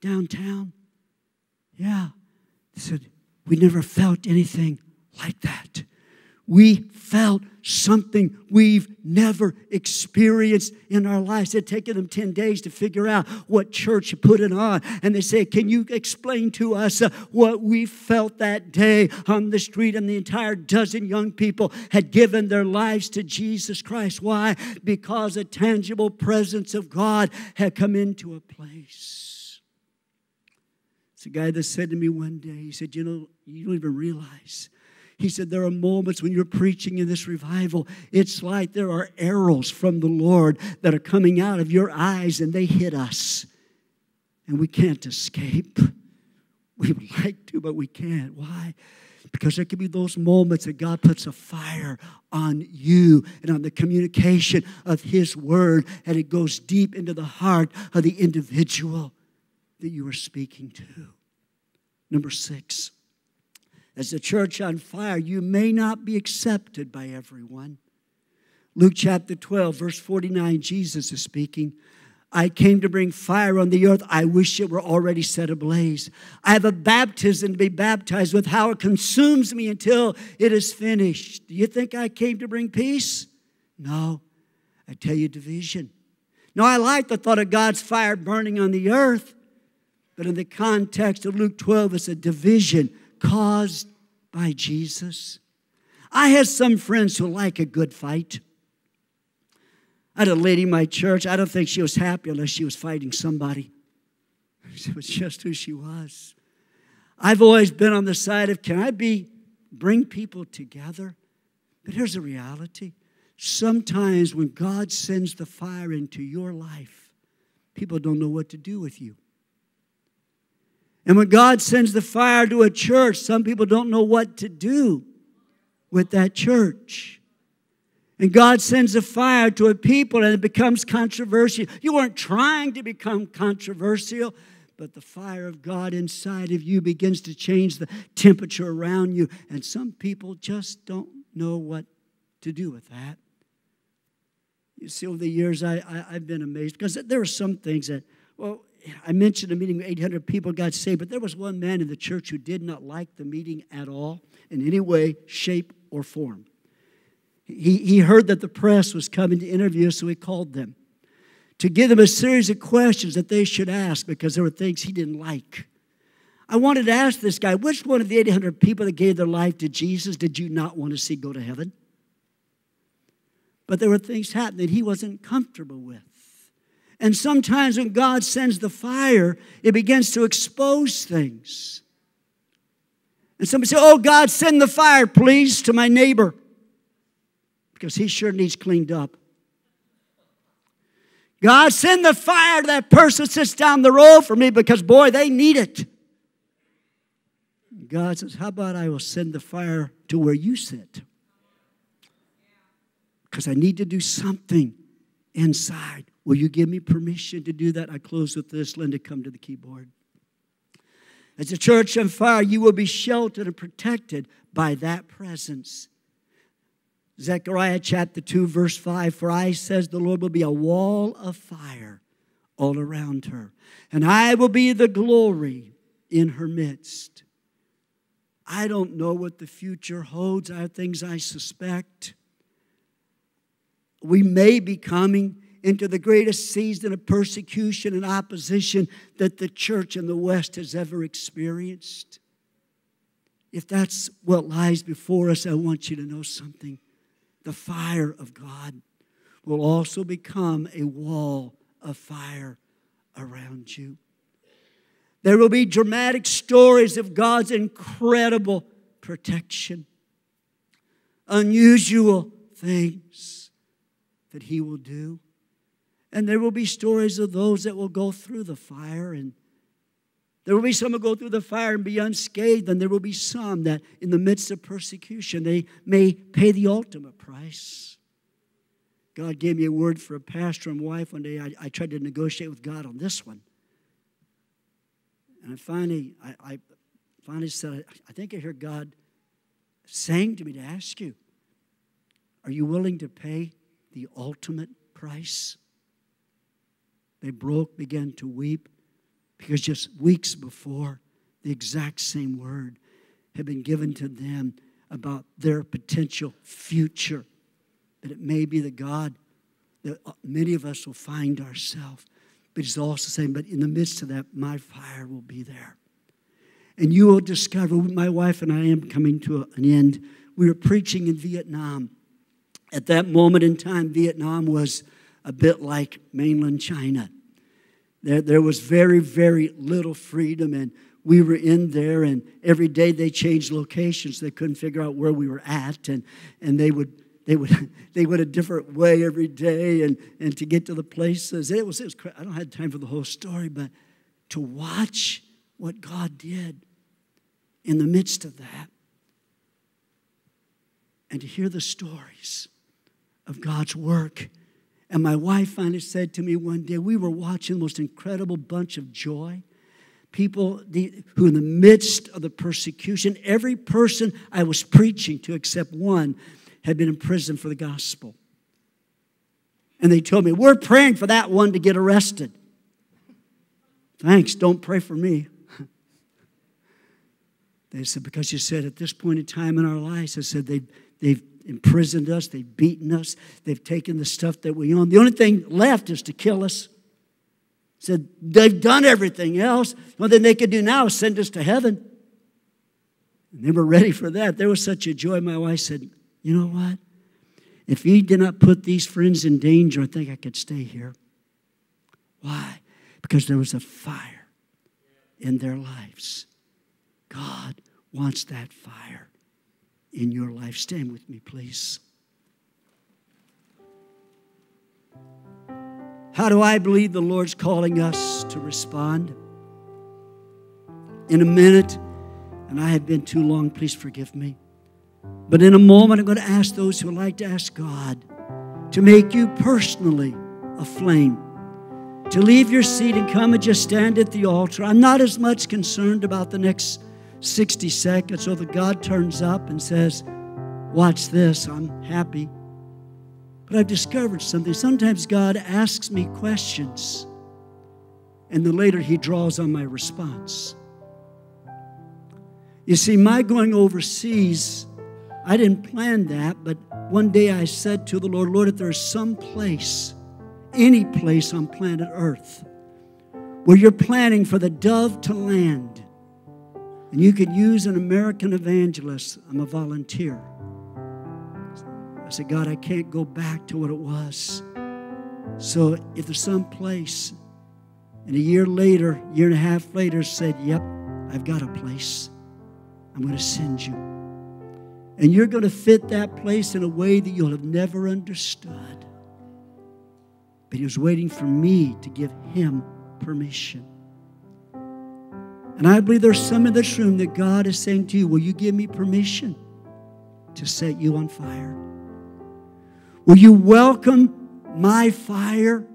downtown? Yeah. He said, We never felt anything like that. We felt something we've never experienced in our lives. It had taken them 10 days to figure out what church put it on. And they said, Can you explain to us uh, what we felt that day on the street? And the entire dozen young people had given their lives to Jesus Christ. Why? Because a tangible presence of God had come into a place. It's a guy that said to me one day, he said, You know, you don't even realize he said, There are moments when you're preaching in this revival, it's like there are arrows from the Lord that are coming out of your eyes and they hit us. And we can't escape. We would like to, but we can't. Why? Because there can be those moments that God puts a fire on you and on the communication of His Word, and it goes deep into the heart of the individual that you are speaking to. Number six, as a church on fire, you may not be accepted by everyone. Luke chapter 12, verse 49, Jesus is speaking. I came to bring fire on the earth. I wish it were already set ablaze. I have a baptism to be baptized with, how it consumes me until it is finished. Do you think I came to bring peace? No. I tell you, division. No, I like the thought of God's fire burning on the earth, but in the context of Luke 12, it's a division caused by Jesus. I have some friends who like a good fight. I had a lady in my church, I don't think she was happy unless she was fighting somebody. It was just who she was. I've always been on the side of can I be bring people together? But here's the reality. Sometimes when God sends the fire into your life, people don't know what to do with you. And when God sends the fire to a church, some people don't know what to do with that church. And God sends a fire to a people and it becomes controversial. You weren't trying to become controversial, but the fire of God inside of you begins to change the temperature around you. And some people just don't know what to do with that. You see, over the years, I, I, have been amazed because there are some things that, well, I mentioned a meeting with 800 people got saved, but there was one man in the church who did not like the meeting at all in any way, shape, or form. He, he heard that the press was coming to interview so he called them. to give them a series of questions that they should ask because there were things he didn't like. I wanted to ask this guy, which one of the 800 people that gave their life to Jesus did you not want to see go to heaven? But there were things happening he wasn't comfortable with. And sometimes when God sends the fire, it begins to expose things. And somebody say, Oh, God, send the fire, please, to my neighbor. Because he sure needs cleaned up. God, send the fire to that person that sits down the road for me because, boy, they need it. God says, How about I will send the fire to where you sit? Because I need to do something inside. Will you give me permission to do that? I close with this. Linda, come to the keyboard. As a church on fire, you will be sheltered and protected by that presence. Zechariah chapter 2, verse 5 For I, says the Lord, will be a wall of fire all around her, and I will be the glory in her midst. I don't know what the future holds. I have things I suspect. We may be coming into the greatest season of persecution and opposition that the church in the West has ever experienced. If that's what lies before us, I want you to know something. The fire of God will also become a wall of fire around you. There will be dramatic stories of God's incredible protection, unusual things that He will do. And there will be stories of those that will go through the fire, and there will be some who go through the fire and be unscathed, and there will be some that, in the midst of persecution, they may pay the ultimate price. God gave me a word for a pastor and wife one day. I, I tried to negotiate with God on this one. And I finally, I, I finally said, I think I hear God saying to me to ask you, are you willing to pay the ultimate price? They broke, began to weep, because just weeks before, the exact same word had been given to them about their potential future. That it may be the God that uh, many of us will find ourselves. But he's also saying, but in the midst of that, my fire will be there. And you will discover, my wife and I am coming to an end. We were preaching in Vietnam. At that moment in time, Vietnam was a bit like mainland China. There, there was very, very little freedom, and we were in there, and every day they changed locations. They couldn't figure out where we were at, and, and they would they would they went a different way every day, and, and to get to the places. It was, it was I don't have time for the whole story, but to watch what God did in the midst of that, and to hear the stories of God's work and my wife finally said to me one day, we were watching the most incredible bunch of joy. People who, in the midst of the persecution, every person I was preaching to, except one, had been in prison for the gospel. And they told me, We're praying for that one to get arrested. Thanks, don't pray for me. They said, Because you said at this point in time in our lives, I said, they've, they've imprisoned us, they've beaten us, they've taken the stuff that we own. The only thing left is to kill us. Said they've done everything else. Well, then they could do now is send us to heaven. And they were ready for that. There was such a joy. My wife said, You know what? If he did not put these friends in danger, I think I could stay here. Why? Because there was a fire in their lives. God wants that fire in your life. Stand with me, please. How do I believe the Lord's calling us to respond? In a minute, and I have been too long, please forgive me. But in a moment, I'm going to ask those who like to ask God to make you personally a flame, to leave your seat and come and just stand at the altar. I'm not as much concerned about the next 60 seconds so that God turns up and says, Watch this, I'm happy. But I've discovered something. Sometimes God asks me questions, and then later He draws on my response. You see, my going overseas, I didn't plan that, but one day I said to the Lord, Lord, if there's some place any place on planet Earth where you're planning for the dove to land, and you could use an American evangelist, I'm a volunteer. I said, God, I can't go back to what it was. So if there's some place, and a year later, year and a half later, said, Yep, I've got a place. I'm going to send you. And you're going to fit that place in a way that you'll have never understood. But he was waiting for me to give him permission. And I believe there's some in this room that God is saying to you, Will you give me permission to set you on fire? Will you welcome my fire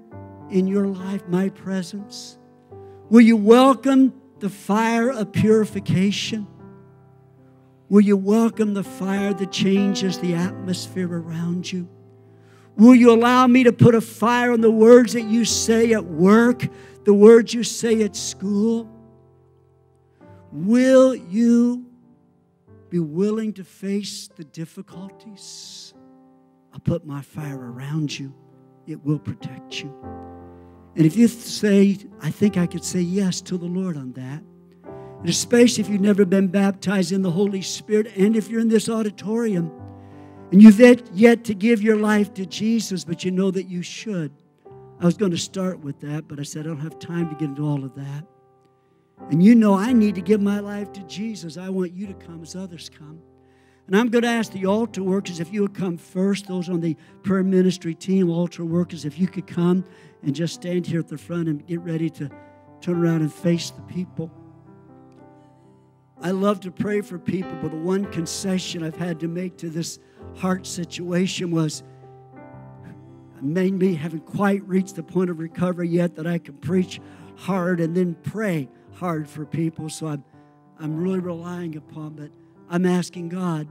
in your life, my presence? Will you welcome the fire of purification? Will you welcome the fire that changes the atmosphere around you? Will you allow me to put a fire on the words that you say at work, the words you say at school? Will you be willing to face the difficulties? I'll put my fire around you, it will protect you. And if you say, I think I could say yes to the Lord on that, and especially if you've never been baptized in the Holy Spirit, and if you're in this auditorium and you've yet to give your life to Jesus, but you know that you should. I was going to start with that, but I said I don't have time to get into all of that. And you know I need to give my life to Jesus. I want you to come as others come. And I'm going to ask the altar workers if you would come first, those on the prayer ministry team, altar workers, if you could come and just stand here at the front and get ready to turn around and face the people. I love to pray for people, but the one concession I've had to make to this heart situation was maybe haven't quite reached the point of recovery yet that I can preach hard and then pray hard for people. So I'm, I'm really relying upon, but I'm asking God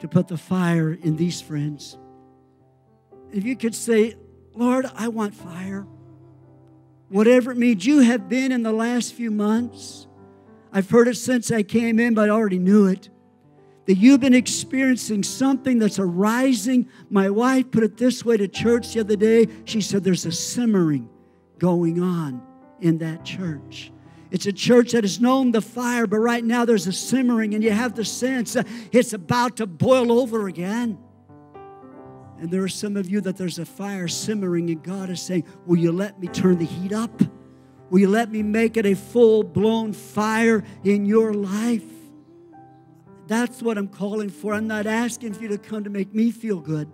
to put the fire in these friends. If you could say, Lord, I want fire. Whatever it means, you have been in the last few months. I've heard it since I came in, but I already knew it. That you've been experiencing something that's arising. My wife put it this way to church the other day. She said, There's a simmering going on in that church. It's a church that has known the fire, but right now there's a simmering, and you have the sense it's about to boil over again. And there are some of you that there's a fire simmering, and God is saying, Will you let me turn the heat up? Will you let me make it a full blown fire in your life? That's what I'm calling for. I'm not asking for you to come to make me feel good.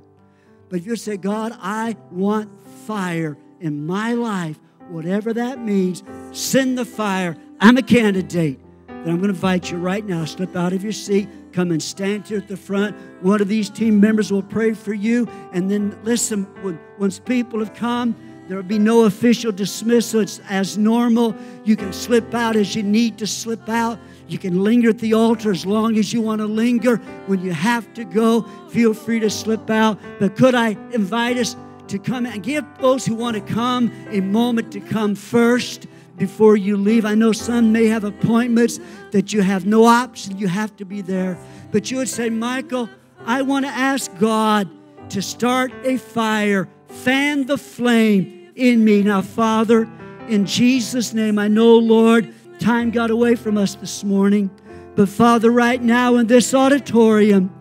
But if you say, God, I want fire in my life, whatever that means, send the fire. I'm a candidate. Then I'm going to invite you right now. Slip out of your seat. Come and stand here at the front. One of these team members will pray for you. And then listen, when, once people have come, there will be no official dismissal. It's as normal. You can slip out as you need to slip out. You can linger at the altar as long as you want to linger. When you have to go, feel free to slip out. But could I invite us to come and give those who want to come a moment to come first before you leave? I know some may have appointments that you have no option, you have to be there. But you would say, Michael, I want to ask God to start a fire, fan the flame in me. Now, Father, in Jesus' name, I know, Lord, time got away from us this morning. But Father, right now in this auditorium,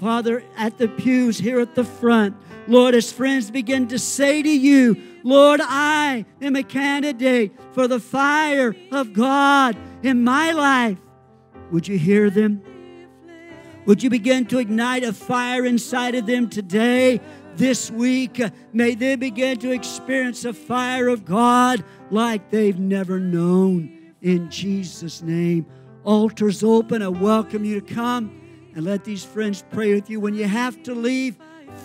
Father, at the pews here at the front, Lord, as friends begin to say to you, Lord, I am a candidate for the fire of God in my life. Would you hear them? Would you begin to ignite a fire inside of them today, this week? May they begin to experience a fire of God like they've never known. In Jesus' name. Altars open. I welcome you to come and let these friends pray with you. When you have to leave,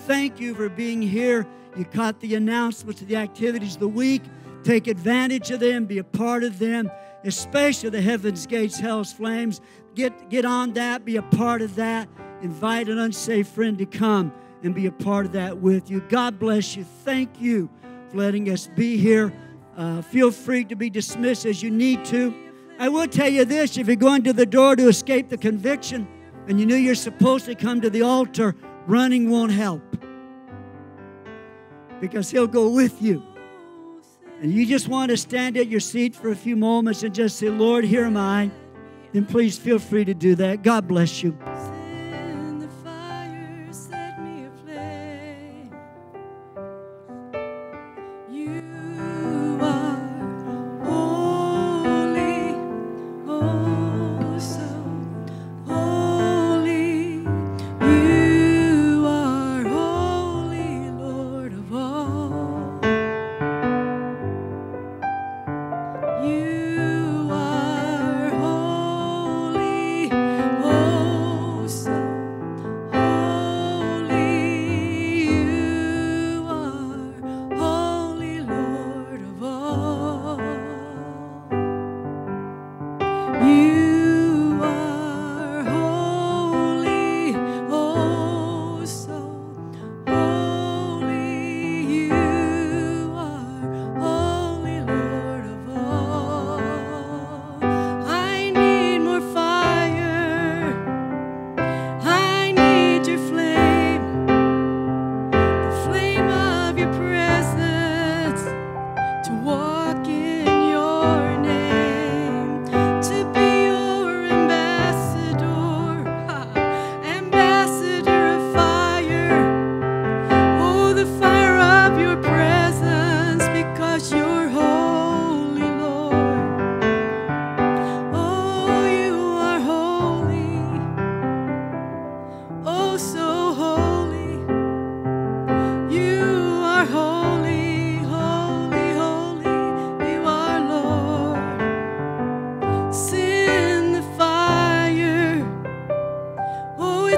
thank you for being here. You caught the announcements of the activities of the week. Take advantage of them, be a part of them, especially the Heaven's Gates, Hell's Flames. Get, get on that, be a part of that. Invite an unsafe friend to come and be a part of that with you. God bless you. Thank you for letting us be here. Uh, feel free to be dismissed as you need to. I will tell you this if you're going to the door to escape the conviction and you knew you're supposed to come to the altar, running won't help. because He'll go with you. And you just want to stand at your seat for a few moments and just say, Lord, here am I. Then please feel free to do that. God bless you.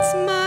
It's my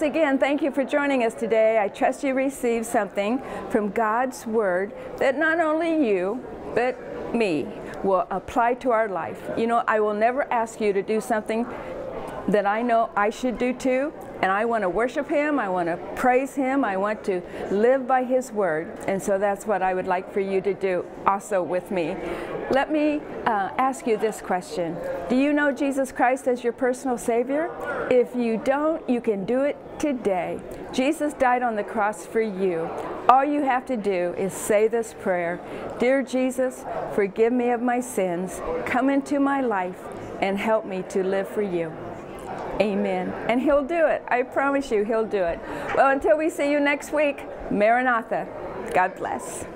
Once again, thank you for joining us today. I trust you received something from God's Word that not only you, but me will apply to our life. You know, I will never ask you to do something that I know I should do too, and I want to worship Him, I want to praise Him, I want to live by His Word, and so that's what I would like for you to do also with me. Let me uh, ask you this question Do you know Jesus Christ as your personal Savior? If you don't, you can do it today. Jesus died on the cross for you. All you have to do is say this prayer Dear Jesus, forgive me of my sins, come into my life, and help me to live for you. Amen. And He'll do it. I promise you, He'll do it. Well, until we see you next week, Maranatha. God bless.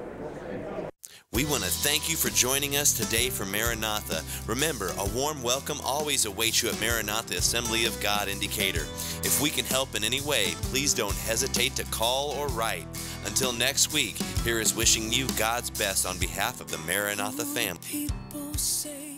We want to thank you for joining us today for Maranatha. Remember, a warm welcome always awaits you at Maranatha Assembly of God in Decatur. If we can help in any way, please don't hesitate to call or write. Until next week, here is wishing you God's best on behalf of the Maranatha family. People say